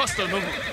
afasta, não.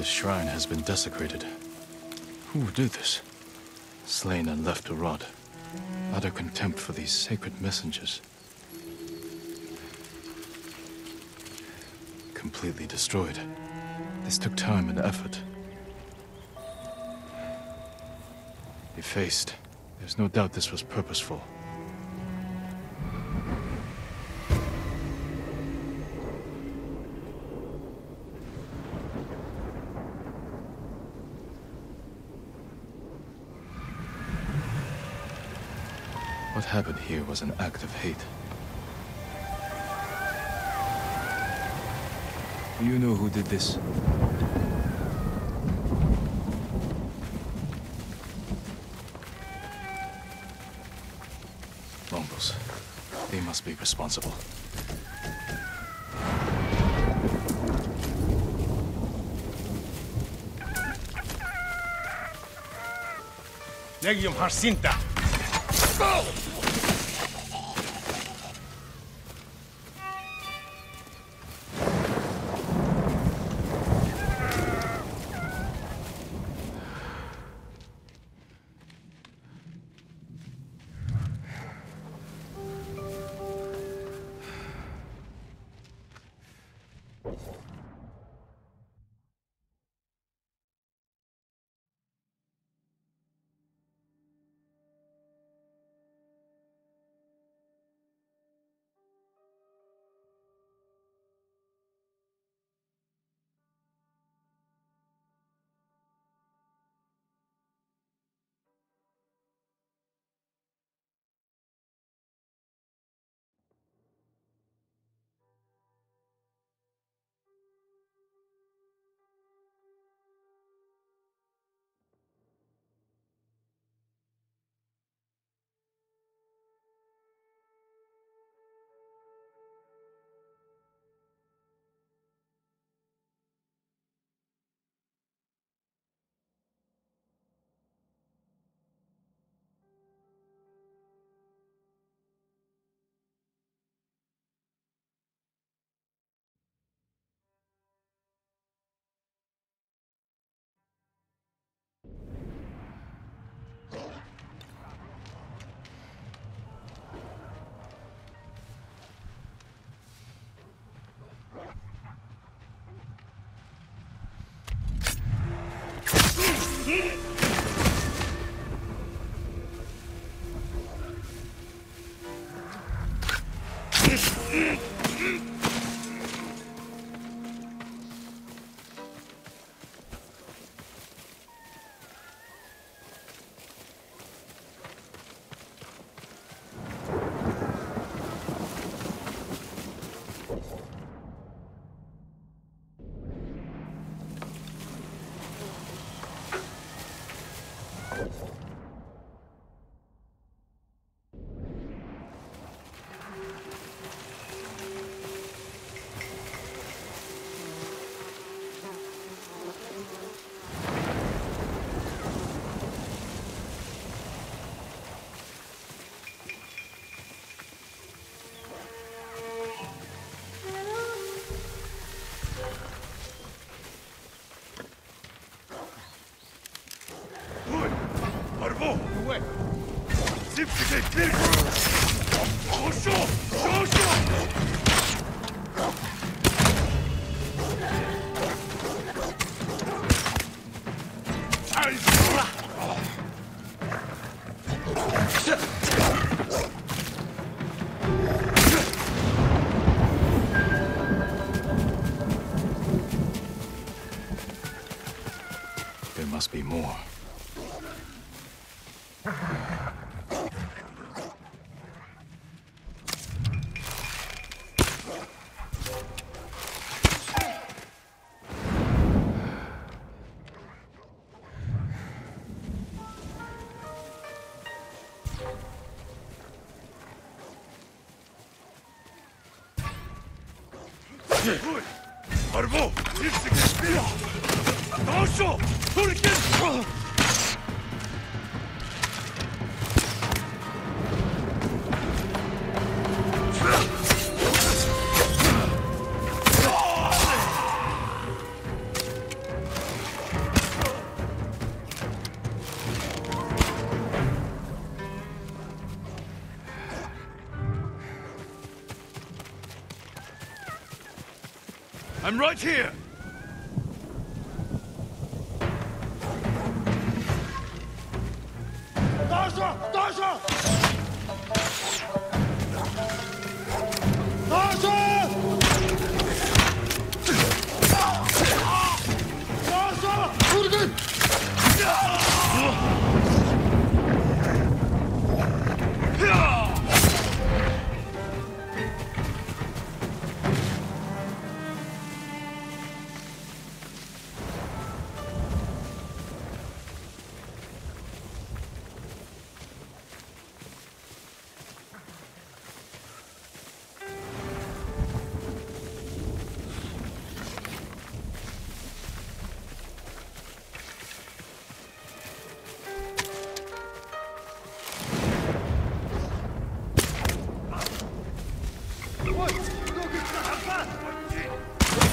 This shrine has been desecrated. Who do this? Slain and left to rot. Utter contempt for these sacred messengers. Completely destroyed. This took time and effort. Effaced. There's no doubt this was purposeful. What happened here was an act of hate. You know who did this? Mongols. They must be responsible. Legium Harsinta. Arbo! Zipfige Birk! Leży! Arbo! Nic się nie śmieje! Doszło! Hurricane! I'm right here!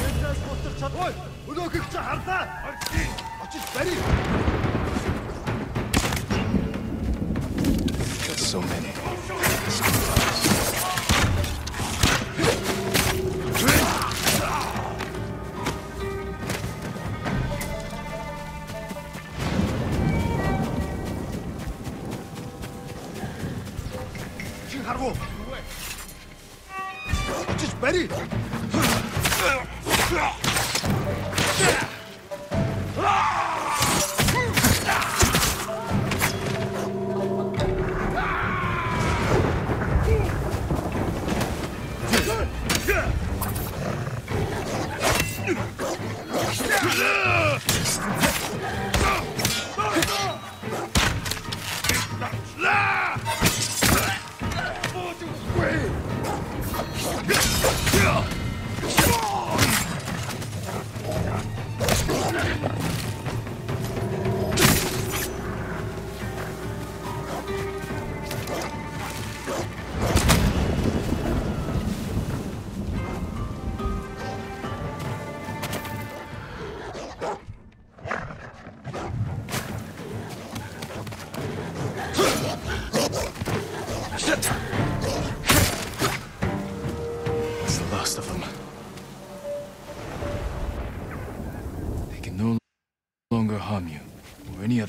Эндээс бутар чадгүй. Өнөөх их цаа харлаа. Очиж барь. So many. ready! Shit!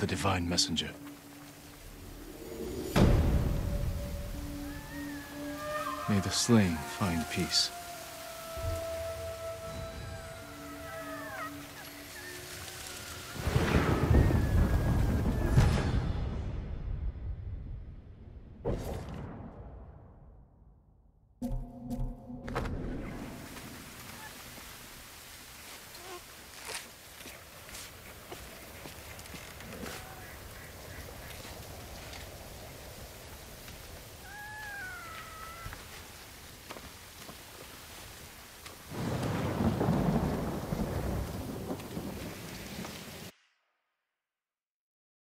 Divine messenger. May the slain find peace.